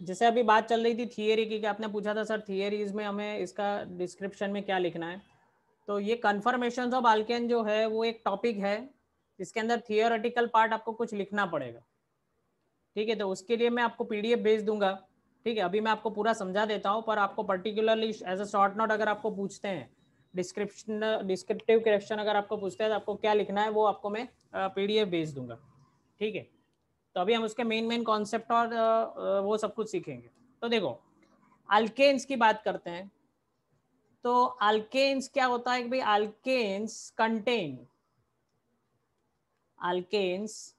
जैसे अभी बात चल रही थी थियरी की कि आपने पूछा था, सर थियरीज में हमें इसका डिस्क्रिप्शन में क्या लिखना है? तो ये कन्फर्मेशन ऑफ़ आल्केन जो है, वो एक टॉपिक है इसके अंदर थियोरेटिकल पार्ट आपको कुछ लिखना पड़ेगा। ठीक है तो उसके लिए मैं आपको पीडीएफ भेज दूँगा। ठीक है, अभी मैं आपको पूरा समझा देता हूँ, पर आपको particularly as a short note अगर आपको पूछते हैं डिस्क्रिप्शन डिस्क्रिप्टिव क्वेश्चन अगर आपको पूछते हैं तो आपको क्या लिखना है, वो आपको मैं पीडीएफ भेज दूँगा। ठीक है तो अभी हम उसके मेन मेन कॉन्सेप्ट और वो सब कुछ सीखेंगे। तो देखो अल्केन्स की बात करते हैं। तो अल्केन्स क्या होता है कि भाई alkanes contain alkanes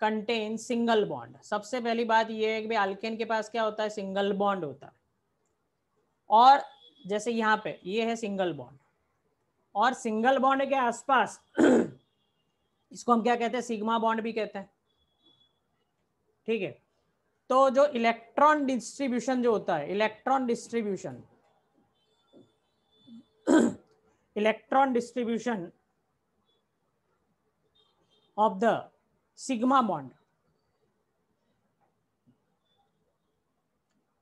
contain single bond सबसे पहली बात यह है कि भाई अल्केन के पास क्या होता है? सिंगल बॉन्ड होता है। और जैसे यहाँ पे, ये है सिंगल बॉन्ड और सिंगल बॉन्ड के आसपास, इसको हम क्या कहते हैं? सिग्मा बॉन्ड भी कहते हैं। ठीक है? तो जो इलेक्ट्रॉन डिस्ट्रीब्यूशन जो होता है electron distribution electron distribution of the sigma bond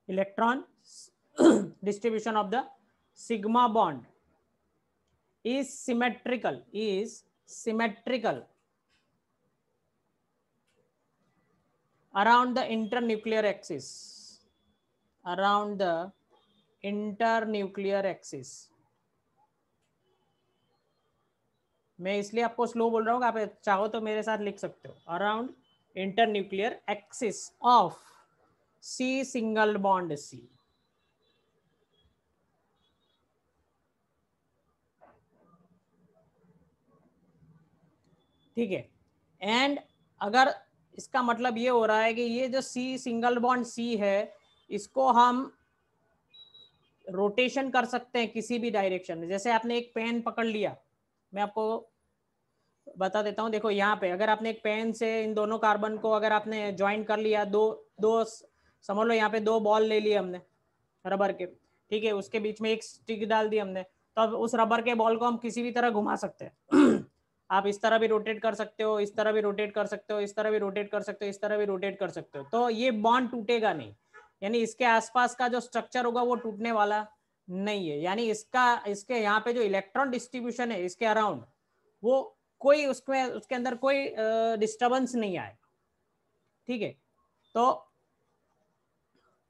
electron distribution of the sigma bond is symmetrical is symmetrical around the internuclear axis. Around the internuclear axis. मैं इसलिए आपको स्लो बोल रहा हूँ आप चाहो तो मेरे साथ लिख सकते हो। Around internuclear axis of C single bond C ठीक है? एंड अगर इसका मतलब ये हो रहा है कि ये जो सी सिंगल बॉन्ड सी है, इसको हम रोटेशन कर सकते हैं किसी भी डायरेक्शन में। जैसे आपने एक पेन पकड़ लिया, मैं आपको बता देता हूँ, देखो यहाँ पे, अगर आपने एक पेन से इन दोनों कार्बन को अगर आपने ज्वाइन कर लिया, दो दो समझ लो यहाँ पे दो बॉल ले लिए हमने रबर के, ठीक है, उसके बीच में एक स्टिक डाल दी हमने तो अब उस रबर के बॉल को हम किसी भी तरह घुमा सकते हैं। आप इस तरह भी रोटेट कर सकते हो, इस तरह भी रोटेट कर सकते हो, इस तरह भी रोटेट कर सकते हो, इस तरह भी रोटेट कर सकते हो। तो ये बॉन्ड टूटेगा नहीं। यानी इसके आसपास का जो स्ट्रक्चर होगा वो टूटने वाला नहीं है। यानी इसका, इसके यहाँ पे जो इलेक्ट्रॉन डिस्ट्रीब्यूशन है, इसके अराउंड वो कोई उसमें, उसके अंदर कोई डिस्टर्बेंस नहीं आए। ठीक है? तो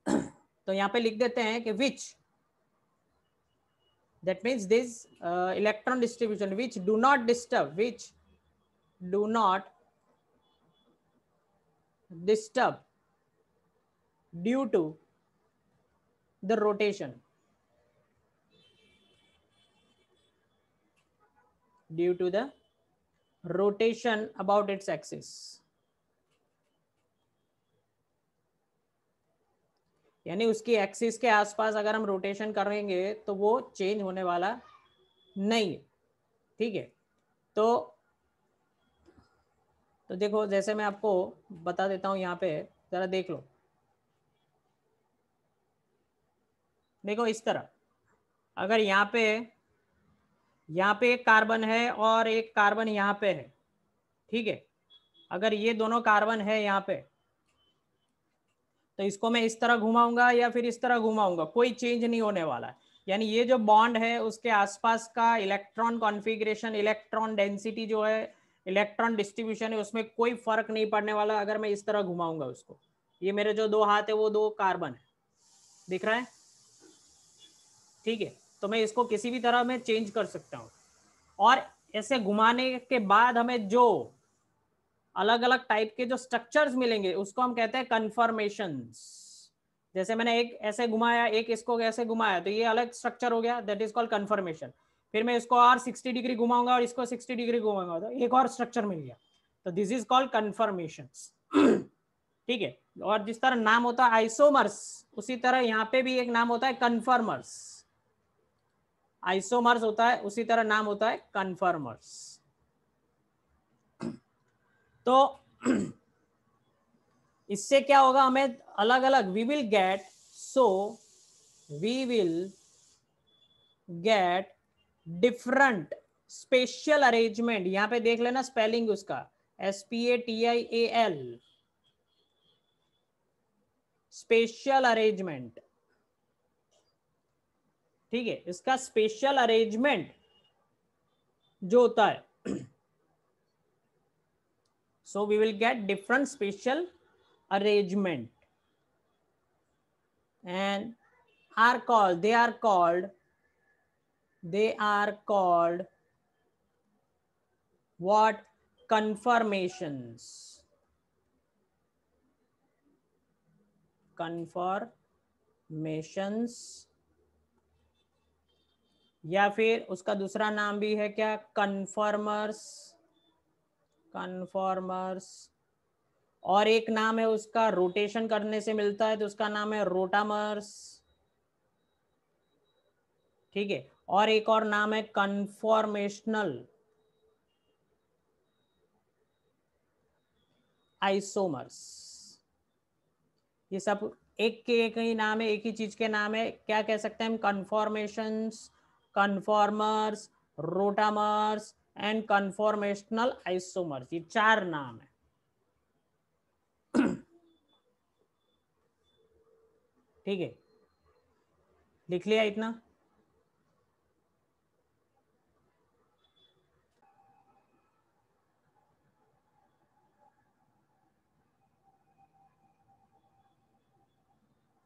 तो यहाँ पे लिख देते हैं कि विच That means this uh, electron distribution which do not disturb, which do not disturb due to the rotation. Due to the rotation about its axis. यानी उसकी एक्सिस के आसपास अगर हम रोटेशन करेंगे तो वो चेंज होने वाला नहीं है। ठीक है? तो तो देखो, जैसे मैं आपको बता देता हूँ यहाँ पे, जरा देख लो। देखो, इस तरह। अगर यहाँ पे यहाँ पे एक कार्बन है और एक कार्बन यहाँ पे है। ठीक है? अगर ये दोनों कार्बन है यहाँ पे तो इसको मैं इस तरह घुमाऊँगा या फिर इस तरह घुमाऊँगा, कोई चेंज नहीं होने वाला है। यानी ये जो बॉन्ड है, उसके आसपास का इलेक्ट्रॉन कॉन्फ़िगरेशन इलेक्ट्रॉन डेंसिटी जो है इलेक्ट्रॉन डिस्ट्रीब्यूशन है, उसमें कोई फ़र्क नहीं पड़ने वाला अगर मैं इस तरह घुमाऊँगा उसको। ये मेरे जो दो हाथ है, वो दो कार्बन है। दिख रहा है? ठीक है तो मैं इसको किसी भी तरह में चेंज कर सकता हूँ। और ऐसे घुमाने के बाद हमें जो अलग अलग टाइप के जो स्ट्रक्चर्स मिलेंगे, उसको हम कहते हैं कन्फर्मेशन जैसे मैंने एक ऐसे घुमाया, एक इसको ऐसे घुमाया तो ये अलग स्ट्रक्चर हो गया दैट इज़ कॉल्ड कन्फर्मेशन फिर मैं इसको और 60 डिग्री घुमाऊँगा और इसको 60 डिग्री घुमाऊँगा तो एक और स्ट्रक्चर मिल गया. तो दिस इज़ कॉल्ड कन्फर्मेशन ठीक है? और जिस तरह नाम होता है आइसोमर्स उसी तरह यहाँ पे भी एक नाम होता है कन्फर्मर्स आइसोमर्स होता है, उसी तरह नाम होता है कन्फर्मर्स तो इससे क्या होगा? हमें अलग अलग we will get so we will get different spatial arrangement यहाँ पे देख लेना स्पेलिंग उसका। S P A T I A L spatial arrangement ठीक है? इसका स्पेशल अरेंजमेंट जो होता है। So we will get different spatial arrangement and are called they are called they are called what? Conformations conformations या फिर उसका दूसरा नाम भी है क्या? कन्फर्मर्स कन्फॉर्मर्स और एक नाम है उसका रोटेशन करने से मिलता है तो उसका नाम है रोटामर्स ठीक है? और एक और नाम है कन्फॉर्मेशनल आइसोमर्स ये सब एक के एक ही नाम है, एक ही चीज़ के नाम है। क्या कह सकते हैं हम? Conformations conformers rotamers and conformational isomers ये चार नाम है। ठीक है? लिख लिया इतना?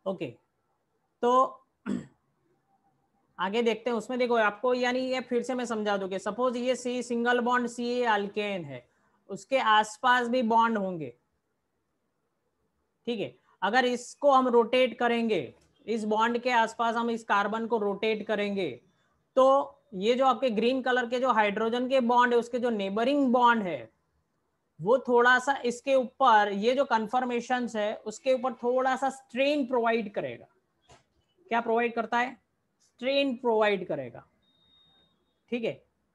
ओके। okay. तो आगे देखते हैं, उसमें देखो, आपको यानी ये फिर से मैं समझा दूँ कि सपोज़ ये C single bond C alkane है, उसके आसपास भी बॉन्ड होंगे। ठीक है, अगर इसको हम रोटेट करेंगे, इस बॉन्ड के आसपास हम इस कार्बन को रोटेट करेंगे तो ये जो आपके ग्रीन कलर के जो हाइड्रोजन के बॉन्ड है, उसके जो नेबरिंग बॉन्ड है, वो थोड़ा सा इसके ऊपर, ये जो कन्फर्मेशन है, उसके ऊपर थोड़ा सा स्ट्रेन प्रोवाइड करेगा। क्या प्रोवाइड करता है? स्ट्रेन प्रोवाइड करेगा। ठीक है?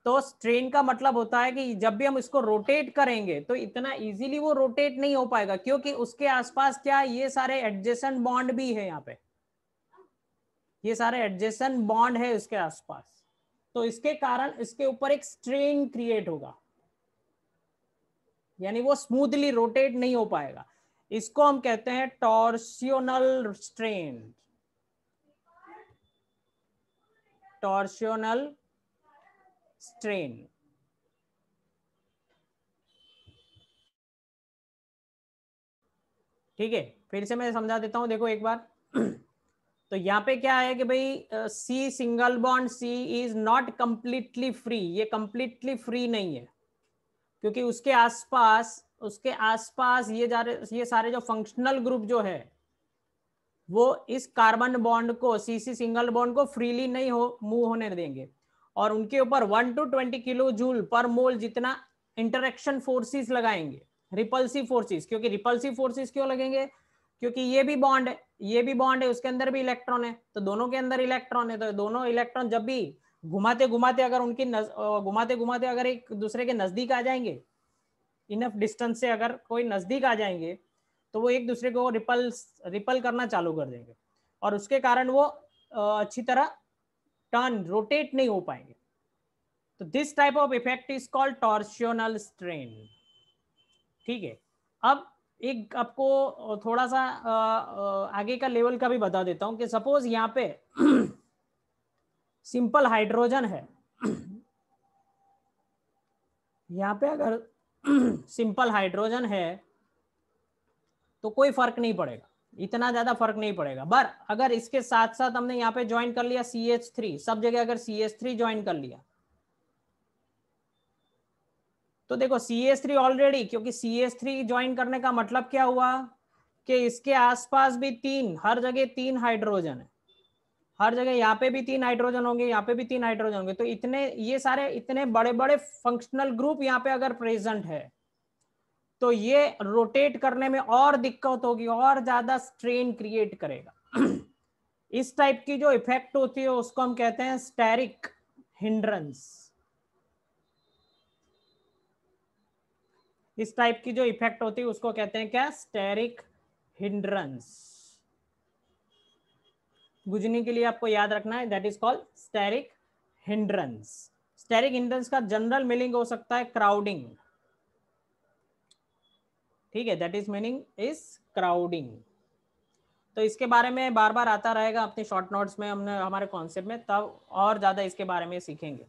तो स्ट्रेन का मतलब होता है कि जब भी हम इसको रोटेट करेंगे तो इतना इजीली वो रोटेट नहीं हो पाएगा, क्योंकि उसके आसपास क्या ये सारे एडजेसेंट बॉन्ड भी है यहाँ पे। ये सारे एडजेसेंट बॉन्ड है इसके आसपास। तो इसके कारण इसके ऊपर एक स्ट्रेन क्रिएट होगा। यानी वो स्मूथली रोटेट नहीं हो पाएगा। इसको हम कहते हैं टॉर्सियोनल स्ट्रेन टॉर्सियोनल स्ट्रेन। ठीक है, फिर से मैं समझा देता हूँ, देखो एक बार। तो यहाँ पे क्या है कि भाई C single bond C is not completely free ये कंप्लीटली फ्री नहीं है। क्योंकि उसके आसपास उसके आसपास ये जा रहे, ये सारे जो फंक्शनल ग्रुप जो है वो इस कार्बन बॉन्ड को सीसी सिंगल बॉन्ड को फ्रीली नहीं हो मूव होने देंगे। और उनके ऊपर one to twenty kilo joule पर मोल जितना इंटरेक्शन फोर्सेस लगाएँगे रिपल्सिव फोर्सेस क्योंकि रिपल्सिव फोर्सेस क्यों लगेंगे? क्योंकि ये भी बॉन्ड है, ये भी बॉन्ड है, उसके अंदर भी इलेक्ट्रॉन है तो दोनों के अंदर इलेक्ट्रॉन है तो दोनों इलेक्ट्रॉन जब भी घुमाते घुमाते अगर उनकी घुमाते घुमाते अगर एक दूसरे के नज़दीक आ जाएँगे इनफ डिस्टेंस से अगर कोई नज़दीक आ जाएँगे तो वो एक दूसरे को रिपल रिपल करना चालू कर देंगे। और उसके कारण वो अच्छी तरह टर्न रोटेट नहीं हो पाएँगे। तो this type of effect is called torsional strain ठीक है? अब एक आपको थोड़ा सा आगे का लेवल का भी बता देता हूँ कि सपोज़ यहाँ पे सिंपल हाइड्रोजन है। यहाँ पे अगर सिंपल हाइड्रोजन है तो कोई फ़र्क नहीं पड़ेगा। इतना ज़्यादा फ़र्क नहीं पड़ेगा। बर अगर इसके साथ साथ हमने यहाँ पे ज्वाइन कर लिया सी एच थ्री सब जगह अगर सी एच थ्री ज्वाइन कर लिया। तो देखो सी एच थ्री ऑलरेडी क्योंकि सी एच थ्री ज्वाइन करने का मतलब क्या हुआ? कि इसके आसपास भी तीन, हर जगह तीन हाइड्रोजन है। हर जगह यहाँ पे भी तीन हाइड्रोजन होंगे, यहाँ पे भी तीन हाइड्रोजन होंगे। तो इतने, ये सारे इतने बड़े बड़े फंक्शनल ग्रुप यहाँ पे अगर प्रेजेंट है तो ये रोटेट करने में और दिक्कत होगी, और ज़्यादा स्ट्रेन क्रिएट करेगा। इस टाइप की जो इफ़ेक्ट होती है, उसको हम कहते हैं स्टेरिक हिंड्रेंस इस टाइप की जो इफ़ेक्ट होती है, उसको कहते हैं क्या? स्टेरिक हिंड्रेंस गुजनी के लिए आपको याद रखना है that is called steric hindrance steric hindrance का जनरल मीनिंग हो सकता है क्राउडिंग ठीक है that is meaning is crowding तो इसके बारे में बार बार आता रहेगा, अपने शॉर्ट नोट्स में, हमने, हमारे कॉन्सेप्ट में, तब और ज़्यादा इसके बारे में सीखेंगे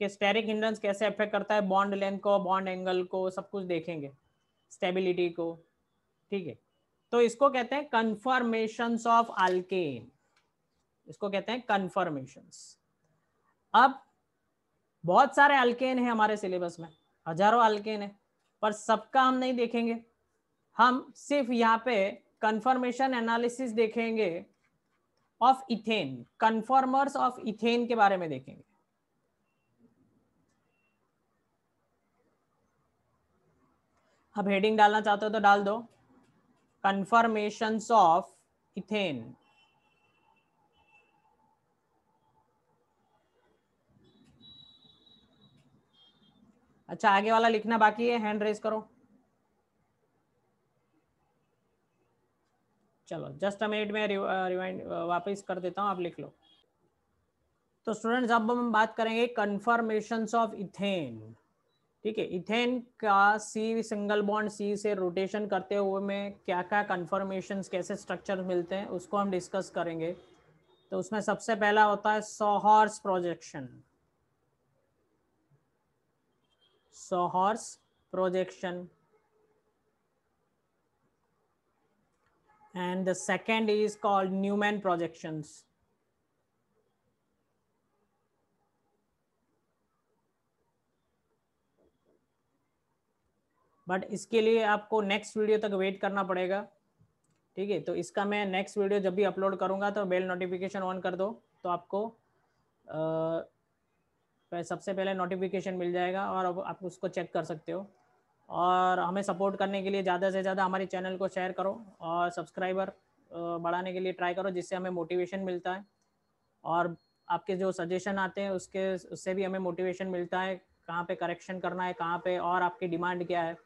कि स्टेरिक हिंड्रेंस कैसे अफेक्ट करता है बॉन्ड लेंथ को बॉन्ड एंगल को, सब कुछ देखेंगे स्टेबिलिटी को, ठीक है। तो इसको कहते हैं कन्फर्मेशन ऑफ़ अल्केन इसको कहते हैं कन्फर्मेशन अब बहुत सारे अल्केन है हमारे सिलेबस में, हज़ारों अल्केन है, पर सबका हम नहीं देखेंगे। हम सिर्फ़ यहाँ पे कंफर्मेशन एनालिसिस देखेंगे of ethane conformers of ethane के बारे में देखेंगे। अब हेडिंग डालना चाहते हो तो डाल दो। कंफर्मेशन ऑफ़ इथेन अच्छा आगे वाला लिखना बाकी है हैंड रेज करो। चलो जस्ट अ मिनट में रिवाइंड वापस कर देता हूँ, आप लिख लो। तो स्टूडेंट्स अब हम बात करेंगे कन्फर्मेशन ऑफ़ इथेन ठीक है इथेन का सी सिंगल बॉन्ड सी से रोटेशन करते हुए में क्या क्या कन्फर्मेशन कैसे स्ट्रक्चर मिलते हैं, उसको हम डिस्कस करेंगे। तो उसमें सबसे पहला होता है sawhorse projection sawhorse projection and the second is called Newman projections. But इसके लिए आपको नेक्स्ट वीडियो तक वेट करना पड़ेगा। ठीक है? तो इसका मैं नेक्स्ट वीडियो जब भी अपलोड करूँगा तो बेल नोटिफिकेशन ऑन कर दो। तो आपको आ, सबसे पहले नोटिफिकेशन मिल जाएगा और आप उसको चेक कर सकते हो। और हमें सपोर्ट करने के लिए ज़्यादा से ज़्यादा हमारे चैनल को शेयर करो और सब्सक्राइबर बढ़ाने के लिए ट्राई करो, जिससे हमें मोटिवेशन मिलता है। और आपके जो सजेशन आते हैं, उसके, उससे भी हमें मोटिवेशन मिलता है, कहाँ पे करेक्शन करना है, कहाँ पे और आपकी डिमांड क्या है,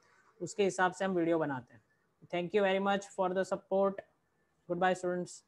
उसके हिसाब से हम वीडियो बनाते हैं। Thank you very much for the support goodbye students